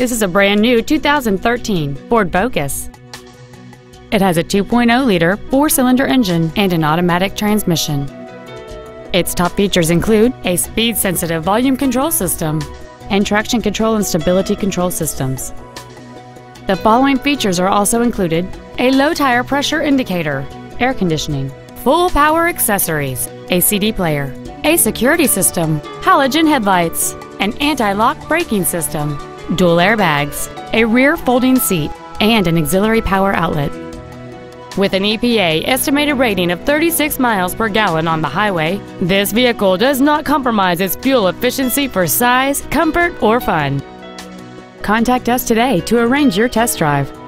This is a brand new 2013 Ford Focus. It has a 2.0-liter four-cylinder engine and an automatic transmission. Its top features include a speed-sensitive volume control system and traction control and stability control systems. The following features are also included a low tire pressure indicator, air conditioning, full power accessories, a CD player, a security system, halogen headlights, an anti-lock braking system, dual airbags, a rear folding seat, and an auxiliary power outlet. With an EPA estimated rating of 36 miles per gallon on the highway, this vehicle does not compromise its fuel efficiency for size, comfort, or fun. Contact us today to arrange your test drive.